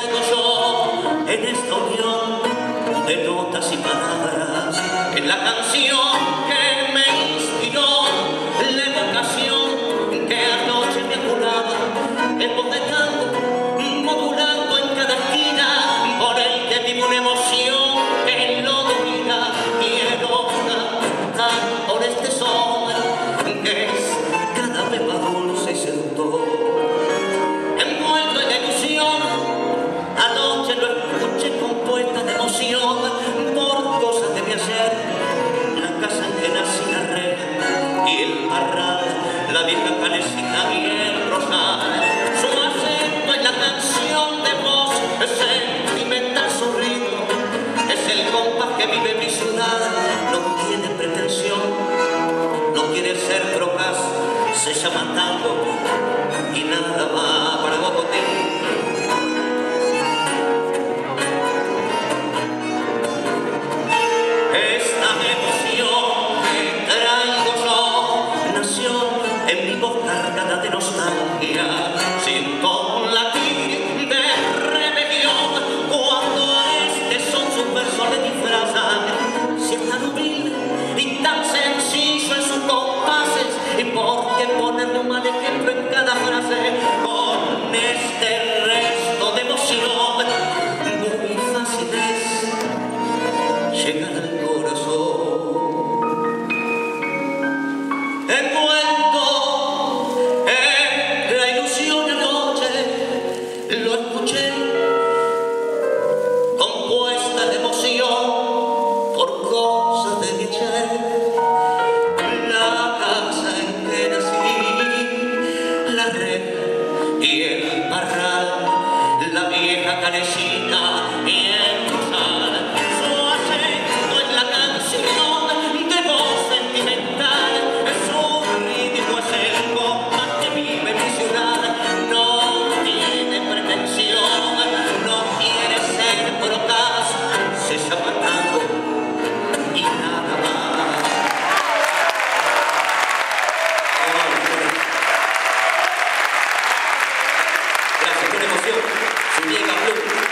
Ai, do sol. la Virgen Canesita y el. Su acento es la canción de voz, es sentimental su ritmo, es el compás que vive mi ciudad. No tiene pretensión, no quiere ser trocas, se llama tango y nada más para Bogotín. Esta con este Padre Gracias, una emoción. Su